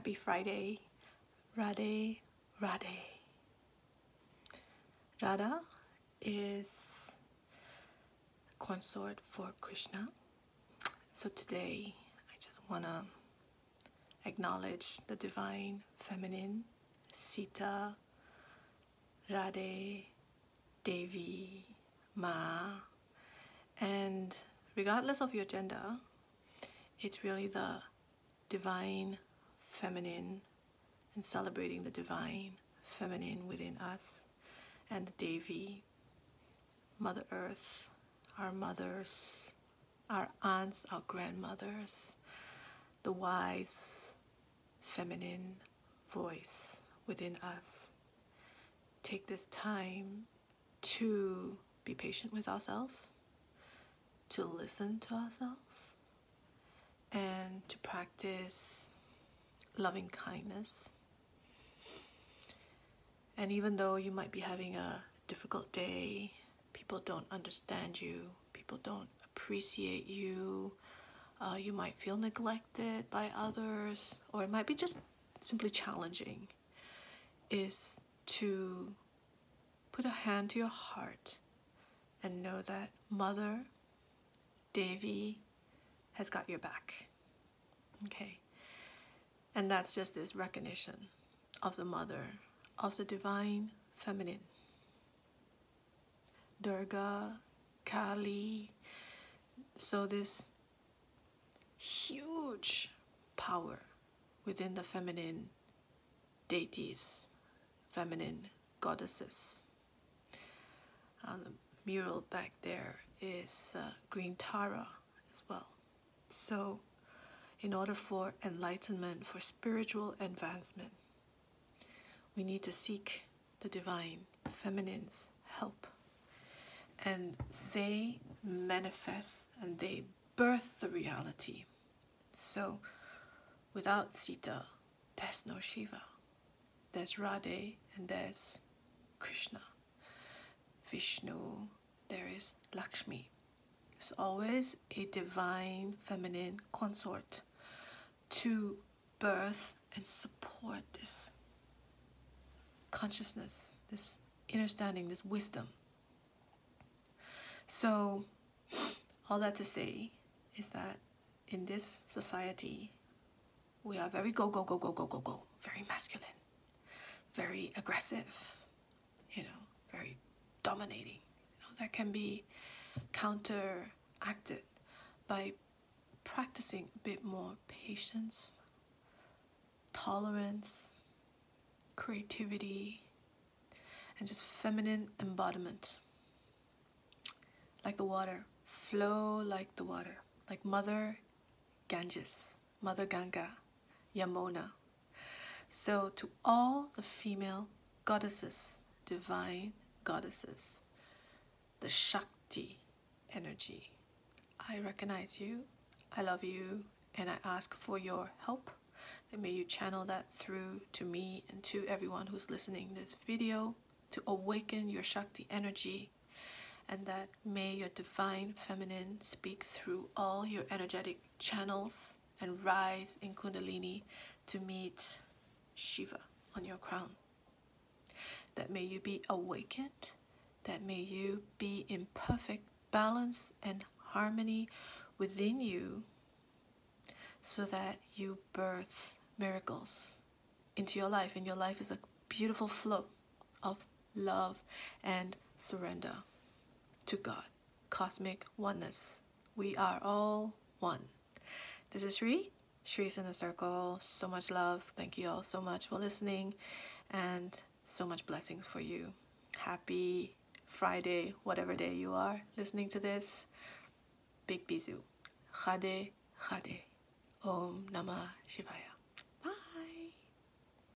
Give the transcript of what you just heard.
Happy Friday. Radhe, Radhe. Radha is consort for Krishna. So today I just want to acknowledge the divine feminine, Sita, Radhe, Devi, Ma, and regardless of your gender, it's really the divine feminine and celebrating the divine feminine within us and the Devi, Mother Earth, our mothers, our aunts, our grandmothers, the wise feminine voice within us. Take this time to be patient with ourselves, to listen to ourselves, and to practice loving kindness. And even though you might be having a difficult day, people don't understand you, people don't appreciate you, uh, you might feel neglected by others, or it might be just simply challenging, is to put a hand to your heart and know that Mother Devi has got your back. Okay? And that's just this recognition of the Mother, of the Divine Feminine. Durga, Kali. So, this huge power within the feminine deities, feminine goddesses. On the mural back there is uh, green Tara as well. So, in order for enlightenment, for spiritual advancement, we need to seek the divine feminine's help. And they manifest and they birth the reality. So, without Sita, there's no Shiva. There's Radhe and there's Krishna. Vishnu, there is Lakshmi. There's always a divine feminine consort to birth and support this consciousness, this understanding, this wisdom. So, all that to say is that in this society, we are very go, go, go, go, go, go, go, very masculine, very aggressive, you know, very dominating. You know, that can be counteracted by practicing a bit more patience, tolerance, creativity, and just feminine embodiment. Like the water, flow like the water, like Mother Ganges, Mother Ganga, Yamuna. So, to all the female goddesses, divine goddesses, the Shakti energy, I recognize you, I love you, and I ask for your help. And may you channel that through to me and to everyone who's listening this video to awaken your Shakti energy and that may your divine feminine speak through all your energetic channels and rise in Kundalini to meet Shiva on your crown. That may you be awakened, that may you be in perfect balance and harmony within you so that you birth miracles into your life and your life is a beautiful flow of love and surrender to God, cosmic oneness. We are all one. This is Shri, Shri's Inner Circle. So much love. Thank you all so much for listening and so much blessings for you. Happy Friday, whatever day you are listening to this. Big bizu. Radhe, Radhe. Om Namah Shivaya.